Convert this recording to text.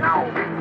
Now.